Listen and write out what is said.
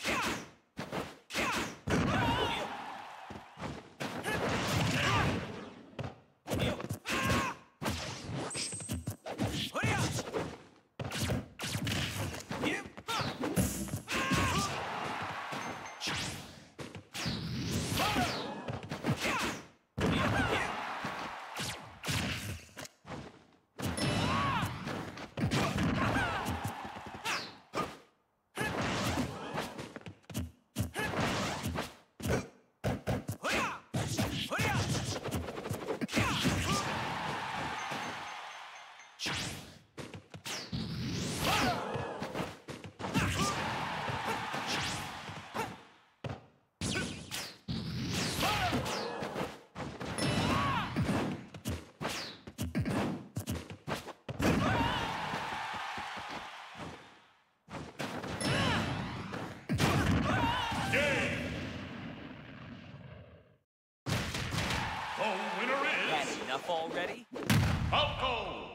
Yeah! The winner is...